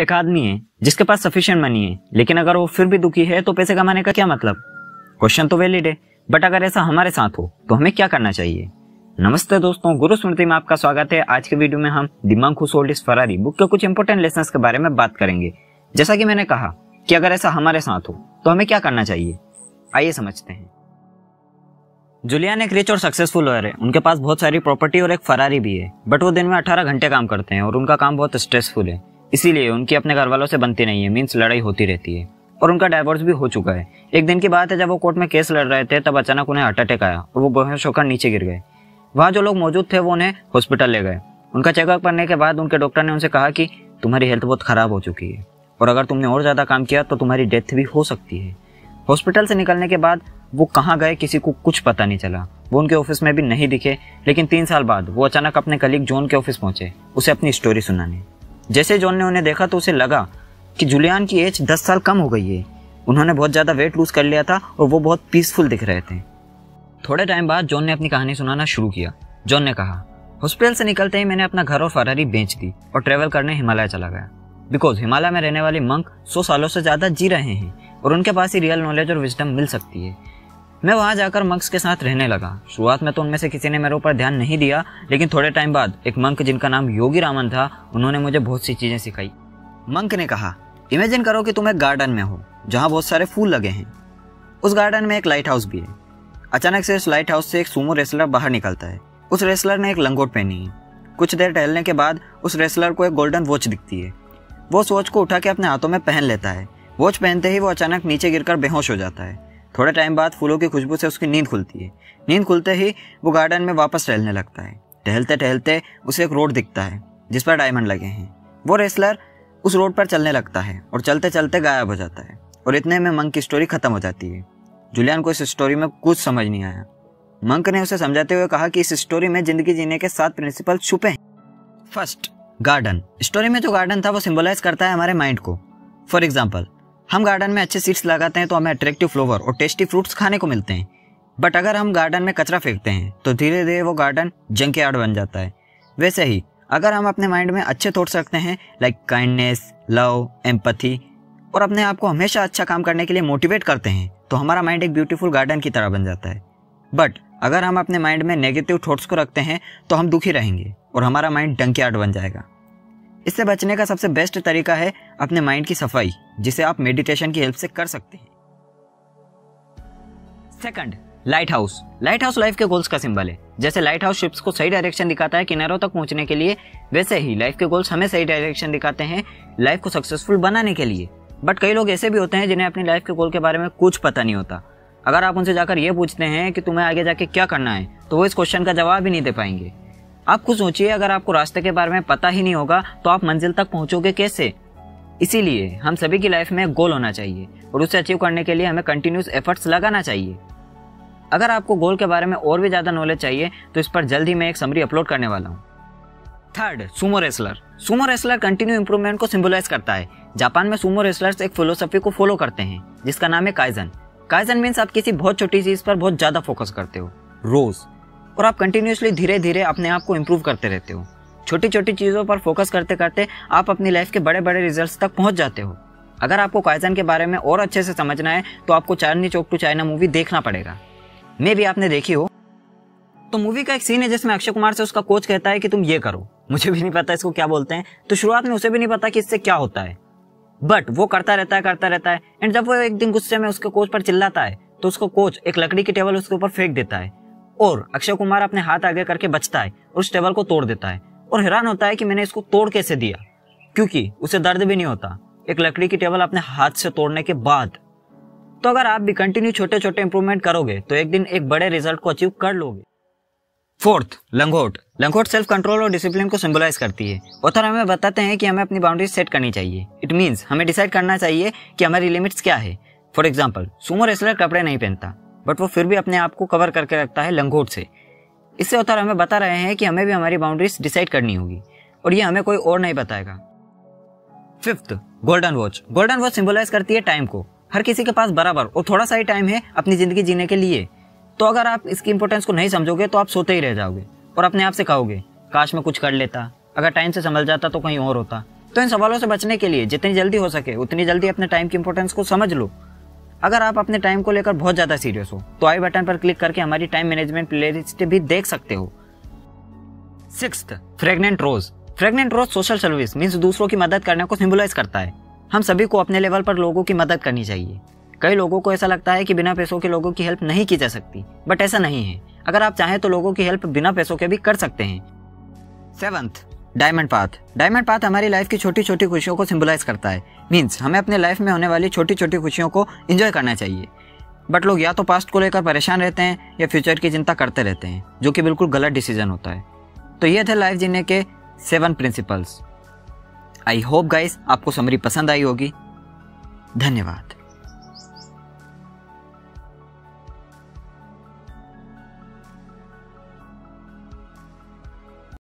एक आदमी है, जिसके पास सफिशियंट मनी है, लेकिन अगर वो फिर भी दुखी है तो पैसे कमाने का क्या मतलब? क्वेश्चन तो वैलिड है बट अगर ऐसा हमारे साथ हो तो हमें क्या करना चाहिए? नमस्ते दोस्तों, गुरु स्मृति में आपका स्वागत है। आज के वीडियो में हम दिमाग खुश ओल्ड इस फरारी बुक के कुछ इंपोर्टेंट लेसन के बारे में बात करेंगे। जैसा कि मैंने कहा कि अगर ऐसा हमारे साथ हो तो हमें क्या करना चाहिए? आइए समझते हैं। जुलियान एक रिच और सक्सेसफुल लॉयर है। उनके पास बहुत सारी प्रॉपर्टी और एक फरारी भी है बट वो दिन में अठारह घंटे काम करते हैं और उनका काम बहुत स्ट्रेसफुल है। इसीलिए उनकी अपने घर वालों से बनती नहीं है मीन्स लड़ाई होती रहती है। और उनका डाइवोर्स भी हो चुका है। एक दिन की बात है, जब वो कोर्ट में केस लड़ रहे थे, तब अचानक उन्हें हार्ट अटैक आया और वो बेहोश होकर नीचे गिर गए। वहाँ जो लोग मौजूद थे, वो उन्हें हॉस्पिटल ले गए। उनका चेकअप करने के बाद उनके डॉक्टर ने उनसे कहा कि, तुम्हारी हेल्थ बहुत खराब हो चुकी है। और अगर तुमने और ज़्यादा काम किया तो तुम्हारी डेथ भी हो सकती है। हॉस्पिटल से निकलने के बाद वो कहाँ गए, किसी को कुछ पता नहीं चला। वो उनके ऑफ़िस में भी नहीं दिखे, लेकिन तीन साल बाद वो अचानक अपने कलीग जॉन के ऑफ़िस पहुँचे, उसे अपनी स्टोरी सुनाने। जैसे जॉन ने उन्हें देखा तो उसे लगा कि जुलियान की एज दस साल कम हो गई है। उन्होंने बहुत ज़्यादा वेट लूज कर लिया था और वो बहुत पीसफुल दिख रहे थे। थोड़े टाइम बाद जॉन ने अपनी कहानी सुनाना शुरू किया। जॉन ने कहा हॉस्पिटल से निकलते ही मैंने अपना घर और फरारी बेच दी और ट्रेवल करने हिमालय चला गया। बिकॉज़ हिमालय में रहने वाले मंक सौ सालों से ज़्यादा जी रहे हैं और उनके पास ही रियल नॉलेज और विजडम मिल सकती है। मैं वहाँ जाकर मंक्स के साथ रहने लगा। शुरुआत में तो उनमें से किसी ने मेरे ऊपर ध्यान नहीं दिया, लेकिन थोड़े टाइम बाद एक मंक जिनका नाम योगी रामन था, उन्होंने मुझे बहुत सी चीज़ें सिखाई। मंक ने कहा, इमेजिन करो कि तुम एक गार्डन में हो, जहाँ बहुत सारे फूल लगे हैं। उस गार्डन में एक लाइट हाउस भी है। अचानक से उस लाइट हाउस से एक सुमो रेसलर बाहर निकलता है। उस रेसलर ने एक लंगोट पहनी है। कुछ देर टहलने के बाद उस रेसलर को एक गोल्डन वॉच दिखती है। वो उस वॉच को उठा के अपने हाथों में पहन लेता है। वॉच पहनते ही वो अचानक नीचे गिरकर बेहोश हो जाता है। थोड़े टाइम बाद फूलों की खुशबू से उसकी नींद खुलती है। नींद खुलते ही वो गार्डन में वापस टहलने लगता है। टहलते टहलते उसे एक रोड दिखता है, जिस पर डायमंड लगे हैं। वो रेसलर उस रोड पर चलने लगता है और चलते चलते गायब हो जाता है और इतने में मंक की स्टोरी खत्म हो जाती है। जुलियन को इस स्टोरी में कुछ समझ नहीं आया। मंक ने उसे समझाते हुए कहा कि इस स्टोरी में ज़िंदगी जीने के सात प्रिंसिपल छुपे हैं। फ़र्स्ट गार्डन स्टोरी में जो गार्डन था वो सिंबलाइज करता है हमारे माइंड को। फॉर एग्ज़ाम्पल हम गार्डन में अच्छे सीड्स लगाते हैं तो हमें अट्रैक्टिव फ्लोवर और टेस्टी फ्रूट्स खाने को मिलते हैं। बट अगर हम गार्डन में कचरा फेंकते हैं तो धीरे धीरे वो गार्डन जंक यार्ड बन जाता है। वैसे ही, अगर हम अपने माइंड में अच्छे थॉट्स रखते हैं लाइक काइंडनेस लव एम्पथी और अपने आप को हमेशा अच्छा काम करने के लिए मोटिवेट करते हैं तो हमारा माइंड एक ब्यूटीफुल गार्डन की तरह बन जाता है। बट अगर हम अपने माइंड में नेगेटिव थॉट्स को रखते हैं तो हम दुखी रहेंगे और हमारा माइंड डंकी बन जाएगा। इससे बचने का सबसे बेस्ट तरीका है अपने माइंड की सफ़ाई, जिसे आप मेडिटेशन की हेल्प से कर सकते हैं। Second lighthouse lighthouse life के गोल्स का सिंबल है। जैसे लाइट हाउस शिप्स को सही डायरेक्शन दिखाता है किनारों तक पहुँचने के लिए, वैसे ही लाइफ के गोल्स हमें सही डायरेक्शन दिखाते हैं लाइफ को सक्सेसफुल बनाने के लिए। बट कई लोग ऐसे भी होते हैं जिन्हें अपनी लाइफ के गोल के बारे में कुछ पता नहीं होता। अगर आप उनसे जाकर ये पूछते हैं कि तुम्हें आगे जाके क्या करना है तो वो इस क्वेश्चन का जवाब ही नहीं दे पाएँगे। आप खुद सोचिए, अगर आपको रास्ते के बारे में पता ही नहीं होगा तो आप मंजिल तक पहुंचोगे कैसे? इसीलिए हम सभी की लाइफ में गोल होना चाहिए, और उसे अचीव करने के लिए हमें कंटिन्यूस एफर्ट्स लगाना चाहिए। अगर आपको गोल के बारे में और भी ज़्यादा नॉलेज चाहिए तो इस पर जल्द ही मैं एक समरी अपलोड करने वाला हूँ। Third sumo wrestler sumo wrestler continue improvement को सिंबलाइज करता है। जापान में सुमो रेसलर्स एक फिलोसफी को फॉलो करते हैं, जिसका नाम है काइजन काइजन मीन्स आप किसी बहुत छोटी चीज़ पर बहुत ज़्यादा फोकस करते हो। रोज और आप कंटिन्यूसली धीरे धीरे अपने आप को इम्प्रूव करते रहते हो। छोटी छोटी चीज़ों पर फोकस करते करते आप अपनी लाइफ के बड़े बड़े रिजल्ट्स तक पहुँच जाते हो। अगर आपको कायजन के बारे में और अच्छे से समझना है तो आपको Chandni Chowk to China movie देखना पड़ेगा। मे भी आपने देखी हो। तो मूवी का एक सीन है जिसमें अक्षय कुमार से उसका कोच कहता है कि तुम ये करो। मुझे भी नहीं पता इसको क्या बोलते हैं। तो शुरुआत में उसे भी नहीं पता कि इससे क्या होता है। बट वो करता रहता है, करता रहता है। एंड जब वो एक दिन गुस्से में उसके कोच पर चिल्लाता है तो उसको कोच एक लकड़ी की टेबल उसके ऊपर फेंक देता है। और अक्षय कुमार अपने हाथ आगे करके बचता है और उस टेबल को तोड़ देता है और हैरान होता है कि मैंने इसको तोड़ कैसे दिया? क्योंकि उसे दर्द भी नहीं होता। एक लकड़ी की टेबल अपने हाथ से तोड़ने के बाद। तो अगर आप भी कंटिन्यू छोटे छोटे इंप्रूवमेंट करोगे तो एक दिन एक बड़े रिज़ल्ट को अचीव कर लोगे। फोर्थ लंगोट लंगोट सेल्फ कंट्रोल और डिसिप्लिन को सिंबलाइज करती है। ऑथर हमें बताते हैं कि हमें अपनी बाउंड्रीज सेट करनी चाहिए। इट मीन्स हमें डिसाइड करना चाहिए कि हमारी लिमिट्स क्या है। फॉर एग्ज़ाम्पल सुमो रेसलर कपड़े नहीं पहनता। बट वो फिर भी अपने आप को कवर करके रखता है लंगोट से। इससे औथर हमें बता रहे हैं कि हमें भी हमारी बाउंड्रीज डिसाइड करनी होगी। और ये हमें कोई और नहीं बताएगा। Fifth golden watch golden watch symbolise करती है टाइम को। हर किसी के पास बराबर और थोड़ा सा ही टाइम है अपनी ज़िंदगी जीने के लिए। तो अगर आप इसकी इंपोर्टेंस को नहीं समझोगे तो आप सोते ही रह जाओगे और अपने आप से कहोगे काश मैं कुछ कर लेता। अगर टाइम से संभल जाता तो कहीं और होता। तो इन सवालों से बचने के लिए जितनी जल्दी हो सके, उतनी जल्दी अपने टाइम की इंपॉर्टेंस को समझ लो। अगर आप अपने टाइम को लेकर बहुत ज़्यादा सीरियस हो तो आई बटन पर क्लिक करके हमारी टाइम मैनेजमेंट प्लेलिस्ट भी देख सकते हो। Six fragrant rose fragrant rose social service means दूसरों की मदद करने को सिंबलाइज करता है। हम सभी को अपने लेवल पर लोगों की मदद करनी चाहिए। कई लोगों को ऐसा लगता है कि बिना पैसों के लोगों की हेल्प नहीं की जा सकती बट ऐसा नहीं है। अगर आप चाहें तो लोगों की हेल्प बिना पैसों के भी कर सकते हैं। Seventh diamond path diamond path हमारी लाइफ की छोटी छोटी खुशियों को सिंबलाइज करता है। मीन्स हमें अपने लाइफ में होने वाली छोटी छोटी खुशियों को एंजॉय करना चाहिए। बट लोग या तो पास्ट को लेकर परेशान रहते हैं या फ्यूचर की चिंता करते रहते हैं, जो कि बिल्कुल गलत डिसीज़न होता है। तो ये थे लाइफ जीने के seven principles I hope guys आपको समरी पसंद आई होगी। धन्यवाद।